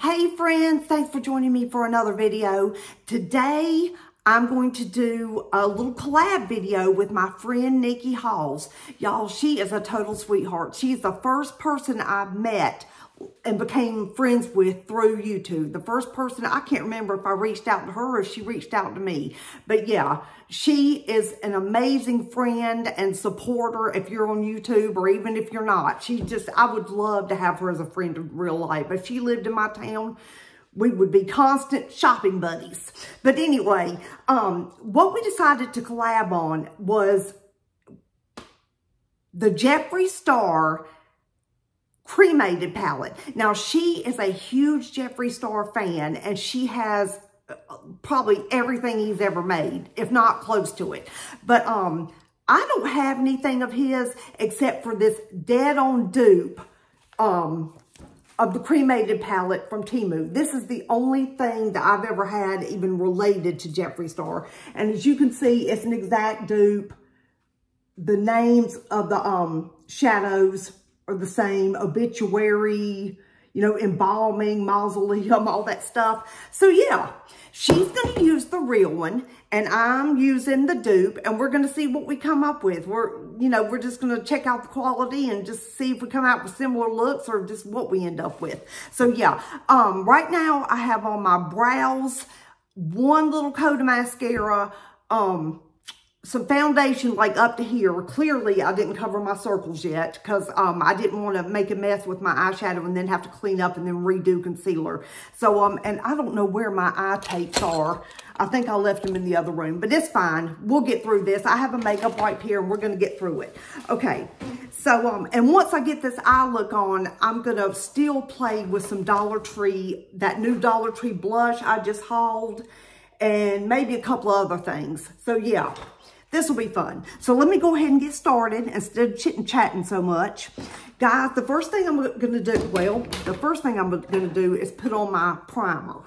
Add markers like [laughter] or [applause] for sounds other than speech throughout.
Hey friends, thanks for joining me for another video. Today, I'm going to do a little collab video with my friend Nikki Halls. Y'all, she is a total sweetheart. She's the first person I've met and became friends with through YouTube. The first person, I can't remember if I reached out to her or she reached out to me. But yeah, she is an amazing friend and supporter if you're on YouTube or even if you're not. She just, I would love to have her as a friend in real life. If she lived in my town, we would be constant shopping buddies. But anyway, um, what we decided to collab on was the Jeffree Star cremated palette. Now, she is a huge Jeffree Star fan, and she has uh, probably everything he's ever made, if not close to it. But um, I don't have anything of his except for this dead-on dupe um, of the cremated palette from Temu. This is the only thing that I've ever had even related to Jeffree Star. And as you can see, it's an exact dupe. The names of the um, shadows are the same. Obituary, you know, embalming, mausoleum, [laughs] all that stuff. So yeah, she's going to use the real one and I'm using the dupe and we're going to see what we come up with. We're, you know, we're just going to check out the quality and just see if we come out with similar looks or just what we end up with. So yeah, um, right now I have on my brows one little coat of mascara, um, some foundation like up to here. Clearly, I didn't cover my circles yet because um, I didn't want to make a mess with my eyeshadow and then have to clean up and then redo concealer. So, um, and I don't know where my eye tapes are. I think I left them in the other room, but it's fine. We'll get through this. I have a makeup wipe here and we're going to get through it. Okay. So, um, and once I get this eye look on, I'm going to still play with some Dollar Tree, that new Dollar Tree blush I just hauled and maybe a couple other things. So yeah, this will be fun. So let me go ahead and get started instead of chit chatting so much. Guys, the first thing I'm going to do, well, the first thing I'm going to do is put on my primer.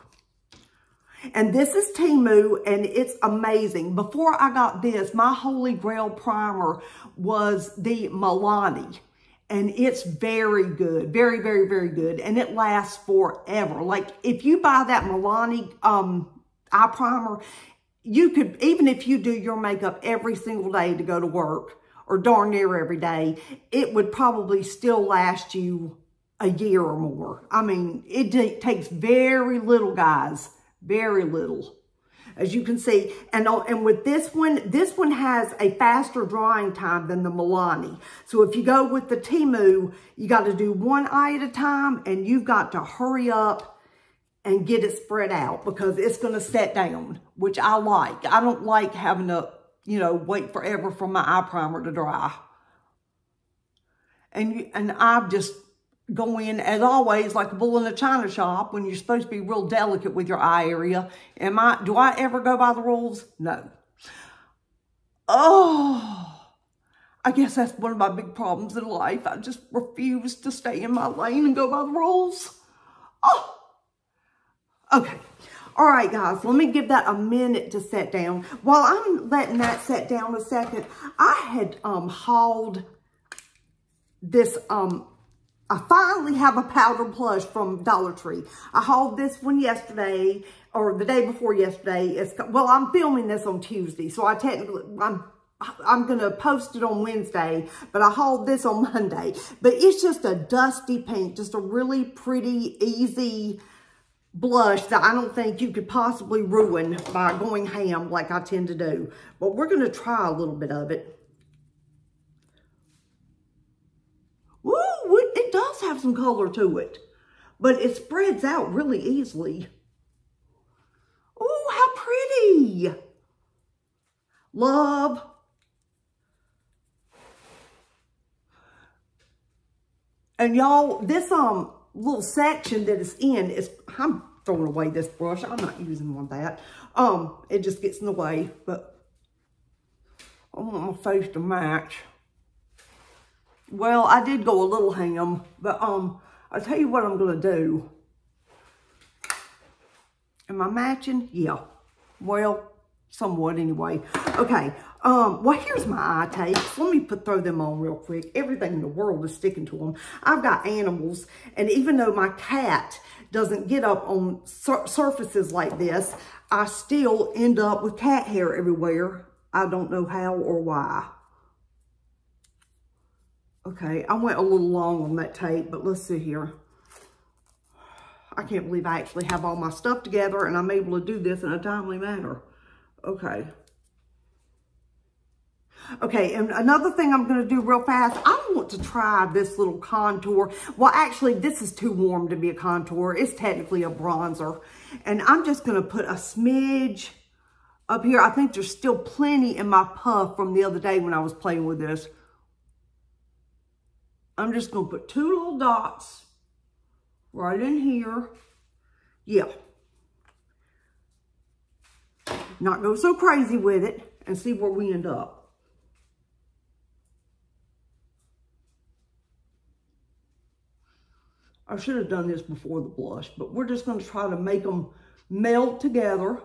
And this is Temu, and it's amazing. Before I got this, my Holy Grail primer was the Milani. And it's very good, very, very, very good. And it lasts forever. Like, if you buy that Milani um, eye primer, you could, even if you do your makeup every single day to go to work, or darn near every day, it would probably still last you a year or more. I mean, it takes very little, guys, very little. As you can see, and, and with this one, this one has a faster drying time than the Milani. So if you go with the Temu, you got to do one eye at a time, and you've got to hurry up and get it spread out because it's going to set down, which I like. I don't like having to, you know, wait forever for my eye primer to dry. And, you, and I just go in, as always, like a bull in a china shop when you're supposed to be real delicate with your eye area. Am I, do I ever go by the rules? No. Oh, I guess that's one of my big problems in life. I just refuse to stay in my lane and go by the rules. Oh. Okay. All right, guys, let me give that a minute to set down. While I'm letting that set down a second, I had um, hauled this, um, I finally have a powder blush from Dollar Tree. I hauled this one yesterday, or the day before yesterday. It's Well, I'm filming this on Tuesday, so I technically, I'm I'm going to post it on Wednesday, but I hauled this on [laughs] Monday. But it's just a dusty pink, just a really pretty, easy blush that I don't think you could possibly ruin by going ham like I tend to do. But we're going to try a little bit of it. Ooh, it does have some color to it. But it spreads out really easily. Oh, how pretty. Love. And y'all, this um little section that it's in is, I'm throwing away this brush. I'm not using one of that. Um, it just gets in the way, but I want my face to match. Well, I did go a little ham, but um, I'll tell you what I'm going to do. Am I matching? Yeah. Well, somewhat anyway. Okay, um, well, here's my eye tapes. Let me put throw them on real quick. Everything in the world is sticking to them. I've got animals, and even though my cat doesn't get up on sur surfaces like this, I still end up with cat hair everywhere. I don't know how or why. Okay, I went a little long on that tape, but let's see here. I can't believe I actually have all my stuff together and I'm able to do this in a timely manner. Okay. Okay, and another thing I'm going to do real fast, I want to try this little contour. Well, actually, this is too warm to be a contour. It's technically a bronzer. And I'm just going to put a smidge up here. I think there's still plenty in my puff from the other day when I was playing with this. I'm just going to put two little dots right in here. Yeah. Not go so crazy with it and see where we end up. I should have done this before the blush, but we're just going to try to make them melt together.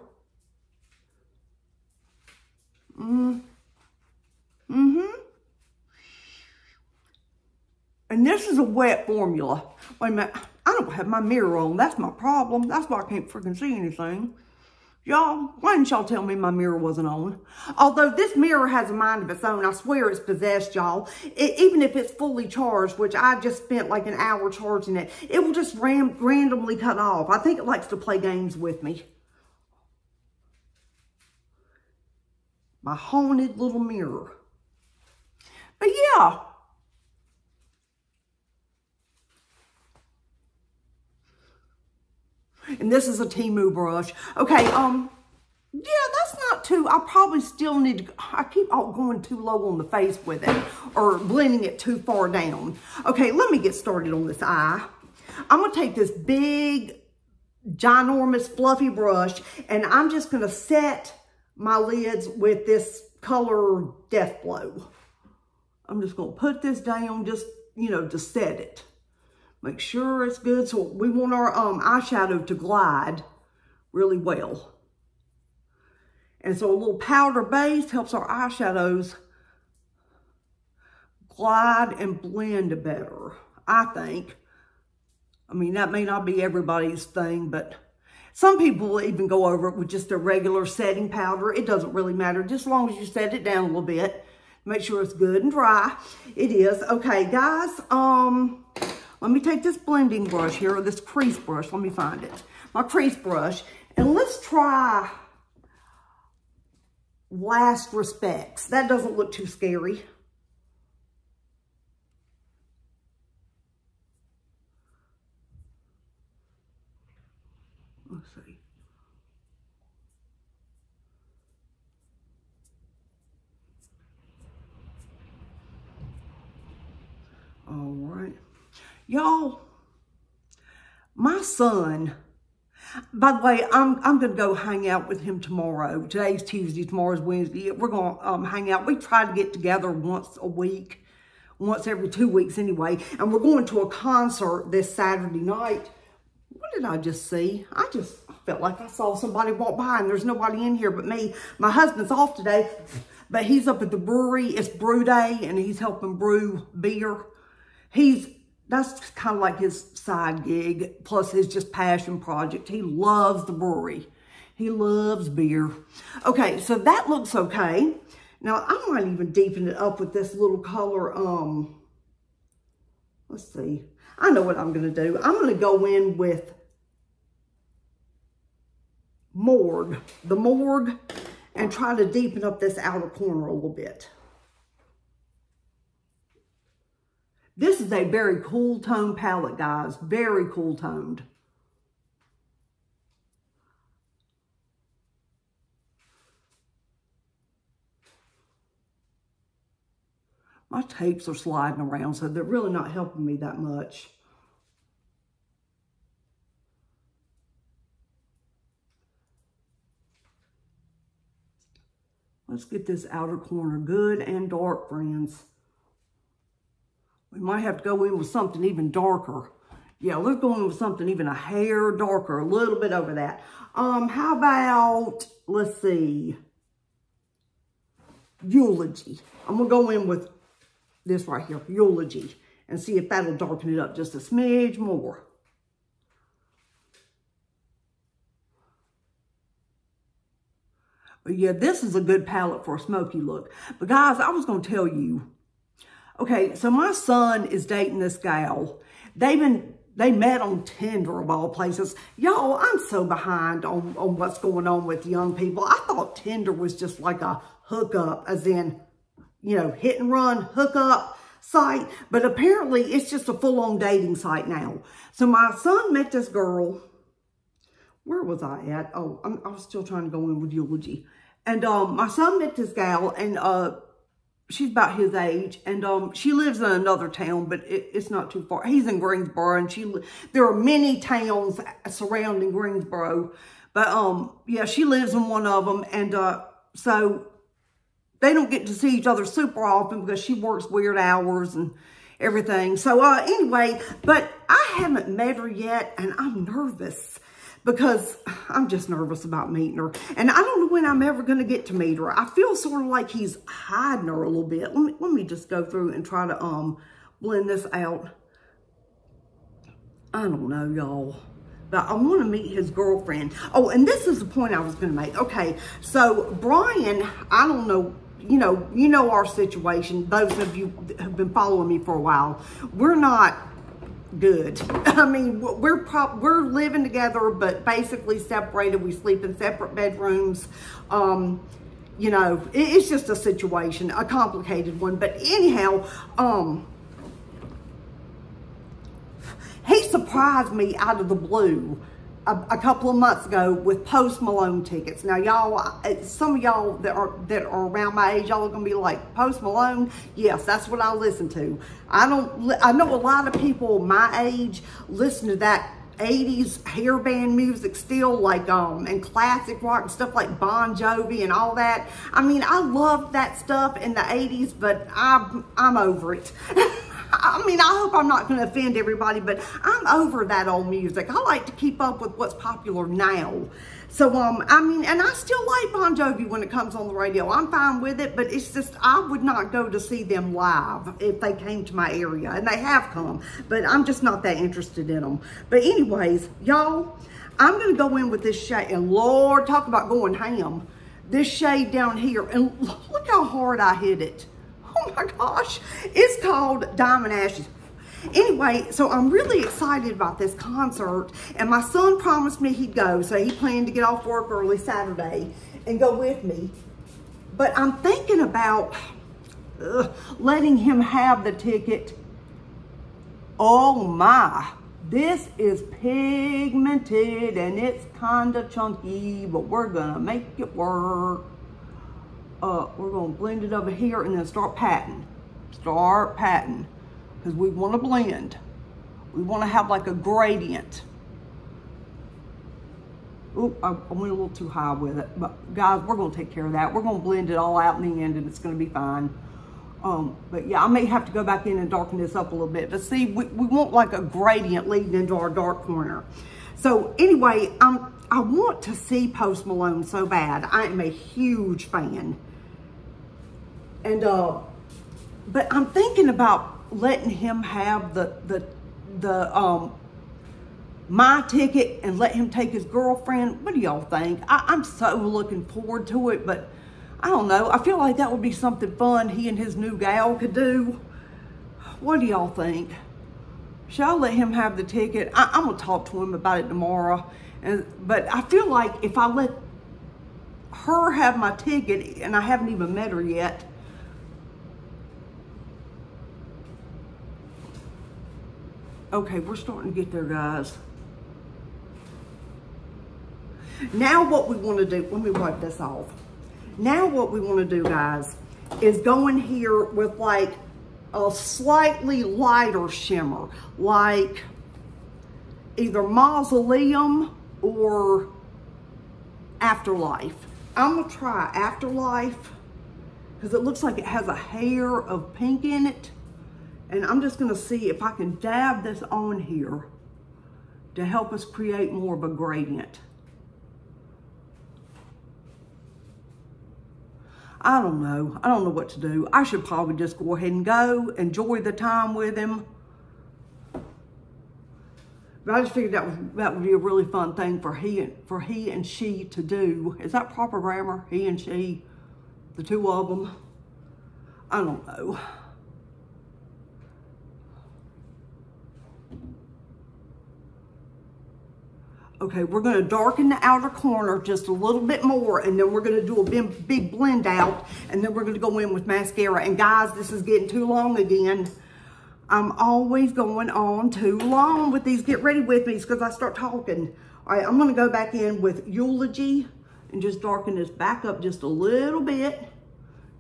Mm. Mm-hmm. And this is a wet formula. Wait a minute. I don't have my mirror on. That's my problem. That's why I can't freaking see anything. Y'all, why didn't y'all tell me my mirror wasn't on? Although this mirror has a mind of its own, I swear it's possessed, y'all. Even if it's fully charged, which I just spent like an hour charging it, it will just ram randomly cut off. I think it likes to play games with me. My haunted little mirror. But yeah, And this is a Temu brush. Okay, um, yeah, that's not too, I probably still need to, I keep going too low on the face with it or blending it too far down. Okay, let me get started on this eye. I'm to take this big, ginormous, fluffy brush and I'm just to set my lids with this color Death Blow. I'm just to put this down just, you know, to set it. Make sure it's good. So we want our um, eyeshadow to glide really well. And so a little powder base helps our eyeshadows glide and blend better, I think. I mean, that may not be everybody's thing, but some people will even go over it with just a regular setting powder. It doesn't really matter, just as long as you set it down a little bit. Make sure it's good and dry. It is. Okay, guys, um, let me take this blending brush here, or this crease brush. Let me find it. My crease brush. And let's try Last Respects. That doesn't look too scary. Let's see. All right. Y'all, my son, by the way, I'm I'm gonna go hang out with him tomorrow. Today's Tuesday, tomorrow's Wednesday. We're gonna um, hang out. We try to get together once a week, once every two weeks anyway. And we're going to a concert this Saturday night. What did I just see? I just felt like I saw somebody walk by and there's nobody in here but me. My husband's off today, but he's up at the brewery. It's brew day and he's helping brew beer. He's that's kind of like his side gig, plus his just passion project. He loves the brewery. He loves beer. Okay, so that looks okay. Now, I might even deepen it up with this little color, um, let's see. I know what I'm going to do. I'm going to go in with Morgue, the Morgue, and try to deepen up this outer corner a little bit. This is a very cool tone palette, guys. Very cool toned. My tapes are sliding around, so they're really not helping me that much. Let's get this outer corner good and dark, friends. We might have to go in with something even darker. Yeah, let's go in with something even a hair darker, a little bit over that. Um, how about, let's see. Eulogy. I'm going to go in with this right here, Eulogy, and see if that'll darken it up just a smidge more. But yeah, this is a good palette for a smoky look. But guys, I was going to tell you. Okay, so my son is dating this gal. They've been, they met on Tinder of all places. Y'all, I'm so behind on, on what's going on with young people. I thought Tinder was just like a hookup, as in, you know, hit and run, hookup site. But apparently it's just a full-on dating site now. So my son met this girl where was I at? Oh, I'm, i was still trying to go in with eulogy. And um, my son met this gal, and uh, she's about his age, and um, she lives in another town, but it, it's not too far. He's in Greensboro, and she there are many towns surrounding Greensboro, but um, yeah, she lives in one of them, and uh, so they don't get to see each other super often because she works weird hours and everything. So uh, anyway, but I haven't met her yet, and I'm nervous because I'm just nervous about meeting her. And I don't know when I'm ever going to get to meet her. I feel sort of like he's hiding her a little bit. Let me, let me just go through and try to um blend this out. I don't know, y'all. But I want to meet his girlfriend. Oh, and this is the point I was going to make. Okay, so Brian, I don't know you know, you know our situation. Those of you have been following me for a while. We're not good. [laughs] I mean, we're prop we're living together, but basically separated. We sleep in separate bedrooms. Um, you know, it, it's just a situation, a complicated one. But anyhow, um, he surprised me out of the blue a, a, couple of months ago with Post Malone tickets. Now, y'all, some of y'all that are that are around my age, y'all are gonna be like, Post Malone? Yes, that's what I listen to. I don't. I know a lot of people my age listen to that 80s hair band music still like um and classic rock and stuff like Bon Jovi and all that. I mean, I loved that stuff in the 80s, but I'm I'm over it. [laughs] I mean, I hope I'm not going to offend everybody, but I'm over that old music. I like to keep up with what's popular now. So, um, I mean, and I still like Bon Jovi when it comes on the radio. I'm fine with it, but it's just, I would not go to see them live if they came to my area. And they have come, but I'm just not that interested in them. But anyways, y'all, I'm going to go in with this shade. And Lord, talk about going ham. This shade down here. And look how hard I hit it. Oh my gosh. It's called Diamond Ashes. Anyway, so I'm really excited about this concert. And my son promised me he'd go. So he planned to get off work early Saturday and go with me. But I'm thinking about letting him have the ticket. Oh my. This is pigmented and it's kind of chunky, but we're to make it work uh, we're to blend it over here and then start patting. Start patting. Because we want to blend. We want to have like a gradient. Oop, I, I went a little too high with it. But guys, we're to take care of that. We're to blend it all out in the end and it's to be fine. Um, but yeah, I may have to go back in and darken this up a little bit. But see, we, we want like a gradient leading into our dark corner. So anyway, um, I want to see Post Malone so bad. I am a huge fan. And, uh, but I'm thinking about letting him have the, the, the, um, my ticket and let him take his girlfriend. What do y'all think? I, am so looking forward to it, but I don't know. I feel like that would be something fun he and his new gal could do. What do y'all think? Shall I let him have the ticket? I, am gonna talk to him about it tomorrow. But I feel like if I let her have my ticket, and I haven't even met her yet, Okay, we're starting to get there, guys. Now what we want to do, let me wipe this off. Now what we want to do, guys, is go in here with like a slightly lighter shimmer, like either Mausoleum or Afterlife. I'm to try Afterlife because it looks like it has a hair of pink in it. And I'm just gonna see if I can dab this on here to help us create more of a gradient. I don't know. I don't know what to do. I should probably just go ahead and go, enjoy the time with him. But I just figured that was that would be a really fun thing for he and for he and she to do. Is that proper grammar? He and she, the two of them. I don't know. Okay, we're gonna darken the outer corner just a little bit more and then we're gonna do a big, big blend out and then we're gonna go in with mascara. And guys, this is getting too long again. I'm always going on too long with these get ready with me because I start talking. All right, I'm gonna go back in with Eulogy and just darken this back up just a little bit.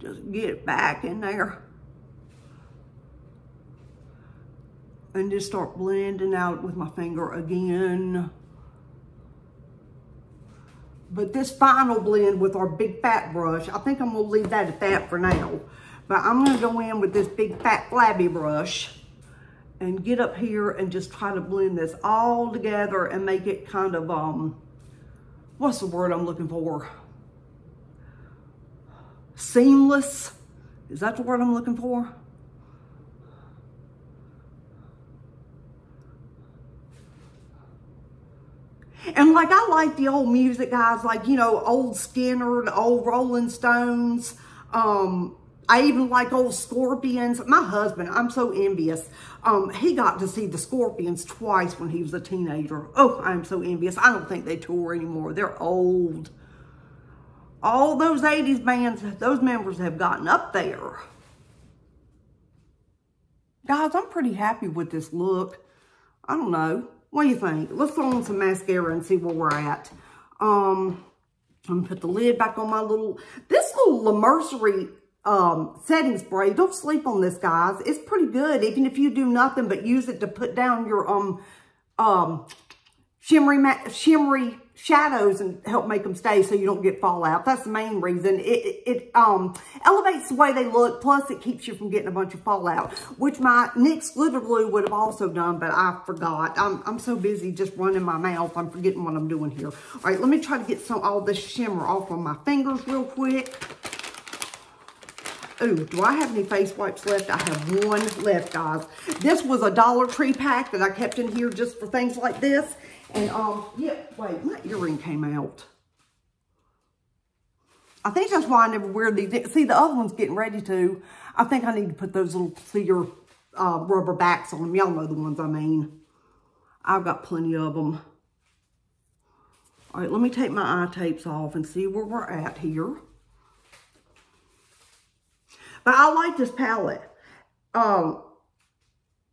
Just get it back in there. And just start blending out with my finger again. But this final blend with our big fat brush, I think I'm gonna leave that at that for now. But I'm gonna go in with this big fat flabby brush and get up here and just try to blend this all together and make it kind of, um, what's the word I'm looking for? Seamless. Is that the word I'm looking for? And like, I like the old music guys, like, you know, old Skynyrd, the old Rolling Stones. Um, I even like old Scorpions. My husband, I'm so envious. Um, he got to see the Scorpions twice when he was a teenager. Oh, I'm so envious. I don't think they tour anymore. They're old. All those 80s bands, those members have gotten up there. Guys, I'm pretty happy with this look. I don't know. What do you think? Let's throw on some mascara and see where we're at. Um, I'm gonna put the lid back on my little, this little La Mercerie um, setting spray. Don't sleep on this, guys. It's pretty good, even if you do nothing but use it to put down your um, um, shimmery, shimmery shadows and help make them stay so you don't get fallout. That's the main reason. It, it, it um, elevates the way they look, plus it keeps you from getting a bunch of fallout, which my NYX glitter glue would have also done, but I forgot. I'm, I'm so busy just running my mouth, I'm forgetting what I'm doing here. All right, let me try to get some all this shimmer off of my fingers real quick. Oh, do I have any face wipes left? I have one left, guys. This was a Dollar Tree pack that I kept in here just for things like this. And, um, yeah, wait, my earring came out. I think that's why I never wear these. See, the other one's getting ready to. I think I need to put those little clear uh, rubber backs on them. Y'all know the ones I mean. I've got plenty of them. All right, let me take my eye tapes off and see where we're at here. But I like this palette. Um,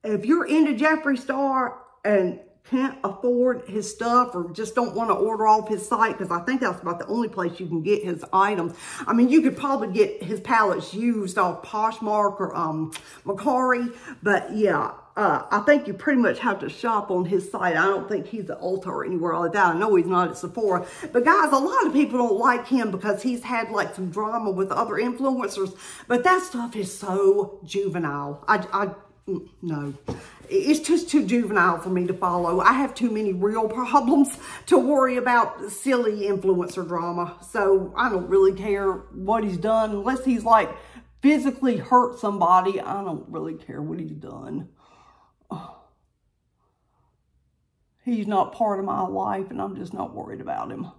if you're into Jeffree Star and can't afford his stuff or just don't want to order off his site because I think that's about the only place you can get his items. I mean, you could probably get his palettes used off Poshmark or um, Mercari, but yeah, uh, I think you pretty much have to shop on his site. I don't think he's an Ulta or anywhere like that. I know he's not at Sephora. But guys, a lot of people don't like him because he's had like some drama with other influencers. But that stuff is so juvenile. I, I Mm, no, it's just too juvenile for me to follow. I have too many real problems to worry about silly influencer drama. So I don't really care what he's done unless he's like physically hurt somebody. I don't really care what he's done. [sighs] He's not part of my life and I'm just not worried about him.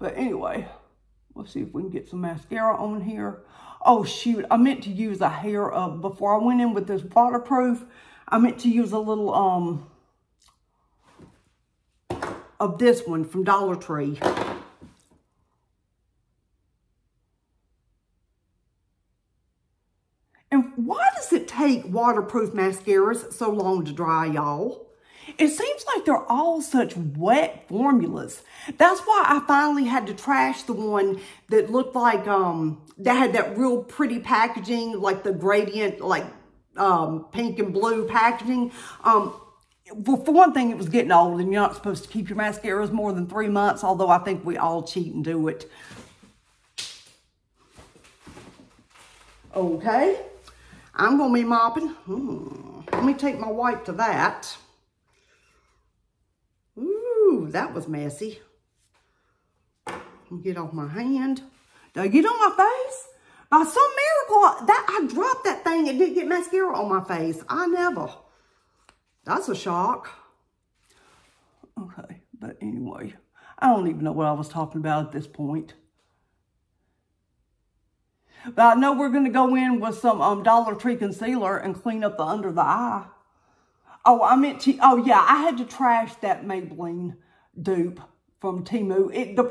But anyway, let's see if we can get some mascara on here. Oh shoot, I meant to use a hair of, before I went in with this waterproof, I meant to use a little, um, of this one from Dollar Tree. And why does it take waterproof mascaras so long to dry, y'all? It seems like they're all such wet formulas. That's why I finally had to trash the one that looked like, um, that had that real pretty packaging, like the gradient, like um, pink and blue packaging. Um, well, for one thing, it was getting old and you're not supposed to keep your mascaras more than three months, although I think we all cheat and do it. Okay, I'm to be mopping. Hmm. Let me take my wipe to that. That was messy. Get off my hand. I get on my face? By some miracle, that I dropped that thing and didn't get mascara on my face. I never. That's a shock. Okay, but anyway, I don't even know what I was talking about at this point. But I know we're going to go in with some um, Dollar Tree concealer and clean up the under the eye. Oh, I meant to, oh yeah, I had to trash that Maybelline dupe from Temu. It, the,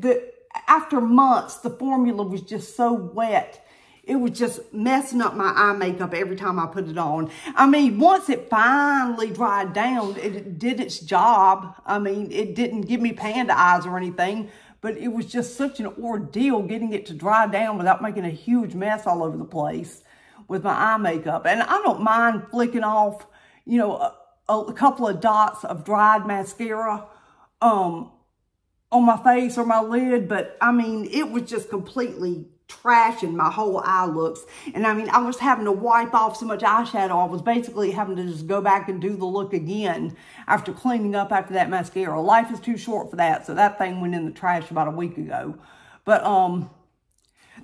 the, after months, the formula was just so wet. It was just messing up my eye makeup every time I put it on. I mean, once it finally dried down, it did its job. I mean, it didn't give me panda eyes or anything, but it was just such an ordeal getting it to dry down without making a huge mess all over the place with my eye makeup. And I don't mind flicking off, you know, a, a couple of dots of dried mascara um, on my face or my lid, but I mean, it was just completely trashing my whole eye looks. And I mean, I was having to wipe off so much eyeshadow. I was basically having to just go back and do the look again after cleaning up after that mascara. Life is too short for that. So that thing went in the trash about a week ago. But, um,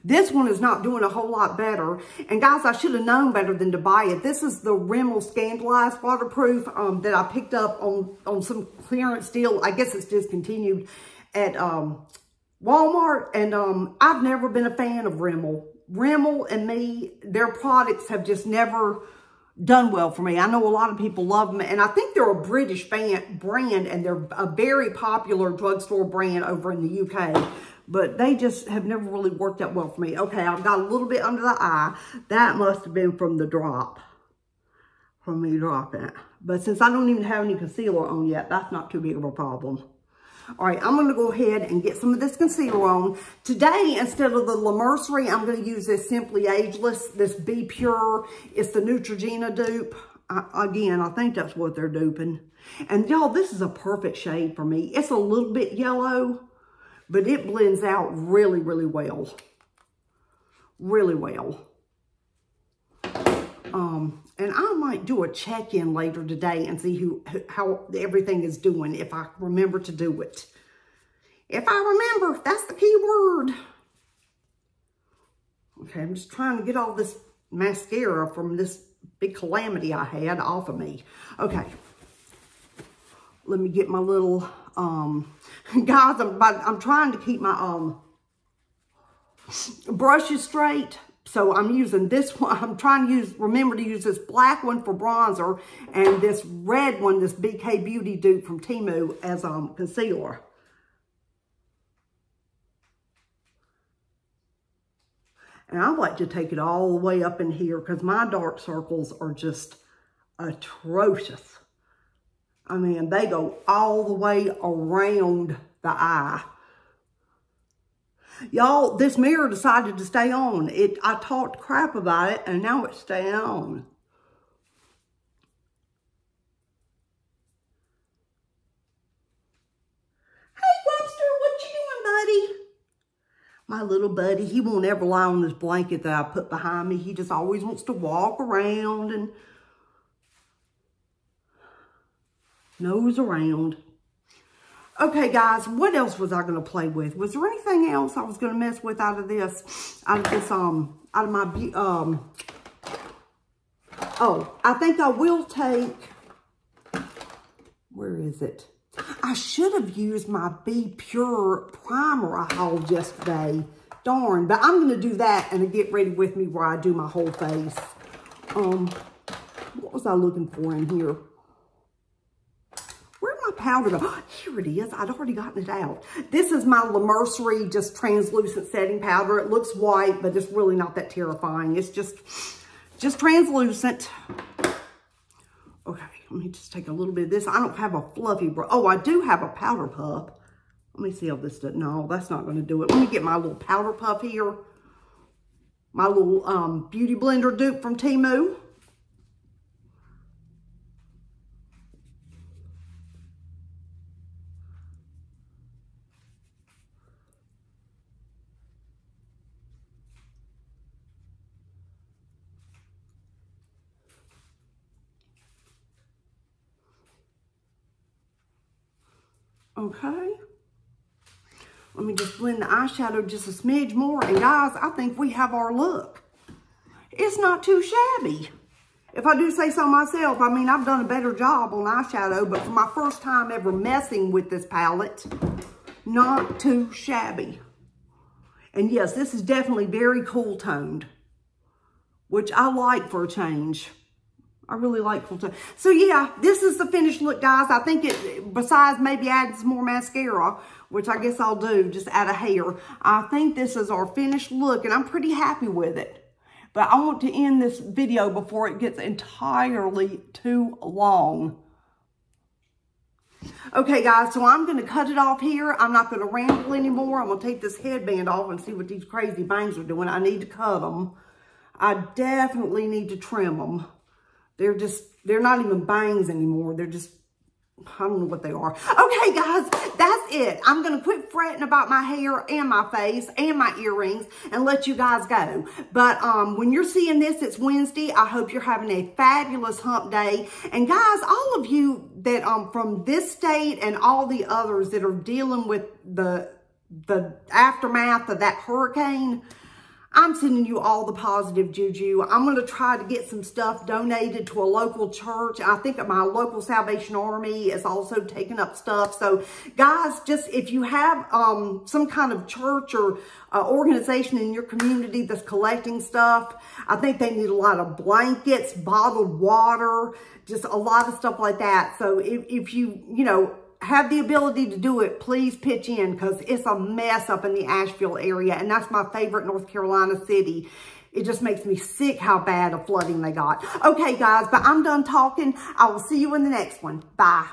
this one is not doing a whole lot better. And guys, I should have known better than to buy it. This is the Rimmel Scandaleyes Waterproof um, that I picked up on, on some clearance deal. I guess it's discontinued at um, Walmart. And um, I've never been a fan of Rimmel. Rimmel and me, their products have just never done well for me. I know a lot of people love them, and I think they're a British brand, and they're a very popular drugstore brand over in the UK, but they just have never really worked out well for me. Okay, I've got a little bit under the eye. That must have been from the drop, from me dropping it. But since I don't even have any concealer on yet, that's not too big of a problem. All right, I'm going to go ahead and get some of this concealer on. Today, instead of the La Mercerie, I'm going to use this Simply Ageless, this Be Pure. It's the Neutrogena dupe. I, again, I think that's what they're duping. And y'all, this is a perfect shade for me. It's a little bit yellow, but it blends out really, really well. Really well. Um, and I might do a check-in later today and see who how everything is doing if I remember to do it. If I remember, that's the key word. Okay, I'm just trying to get all this mascara from this big calamity I had off of me. Okay. Let me get my little, um, [laughs] guys, I'm, I'm trying to keep my, um, brushes straight. So I'm using this one. [laughs] I'm trying to use, remember to use this black one for bronzer and this red one, this BK Beauty dupe from Temu as um, concealer. And I like to take it all the way up in here because my dark circles are just atrocious. I mean, they go all the way around the eye. Y'all, this mirror decided to stay on. It. I talked crap about it, and now it's staying on. Hey, Webster, what you doing, buddy? My little buddy, he won't ever lie on this blanket that I put behind me. He just always wants to walk around and nose around. Okay, guys, what else was I going to play with? Was there anything else I was going to mess with out of this, out of this, um, out of my, um, oh, I think I will take, where is it? I should have used my Be Pure primer I hauled yesterday. Darn, but I'm going to do that and get ready with me where I do my whole face. Um, what was I looking for in here? Powder [gasps] here it is. I'd already gotten it out. This is my La Mercerie just translucent setting powder. It looks white, but it's really not that terrifying. It's just, just translucent. Okay, let me just take a little bit of this. I don't have a fluffy brush. Oh, I do have a powder puff. Let me see how this does. No, that's not going to do it. Let me get my little powder puff here. My little um, Beauty Blender dupe from Temu. Okay. Let me just blend the eyeshadow just a smidge more. And guys, I think we have our look. It's not too shabby. If I do say so myself, I mean, I've done a better job on eyeshadow, but for my first time ever messing with this palette, not too shabby. And yes, this is definitely very cool toned, which I like for a change. I really like cool toned. So yeah, this is the finished look, guys. I think it, besides maybe adding some more mascara, which I guess I'll do, just add a hair. I think this is our finished look, and I'm pretty happy with it. But I want to end this video before it gets entirely too long. Okay, guys, so I'm going to cut it off here. I'm not going to ramble anymore. I'm going to take this headband off and see what these crazy bangs are doing. I need to cut them. I definitely need to trim them. They're just, they're not even bangs anymore. They're just I don't know what they are. Okay, guys, that's it. I'm going to quit fretting about my hair and my face and my earrings and let you guys go. But um, when you're seeing this, it's Wednesday. I hope you're having a fabulous hump day. And guys, all of you that um from this state and all the others that are dealing with the the aftermath of that hurricane, I'm sending you all the positive juju. I'm going to try to get some stuff donated to a local church. I think my local Salvation Army is also taking up stuff. So guys, just if you have um, some kind of church or uh, organization in your community that's collecting stuff, I think they need a lot of blankets, bottled water, just a lot of stuff like that. So if, if you, you know, have the ability to do it, please pitch in because it's a mess up in the Asheville area. And that's my favorite North Carolina city. It just makes me sick how bad of flooding they got. Okay, guys, but I'm done talking. I will see you in the next one. Bye.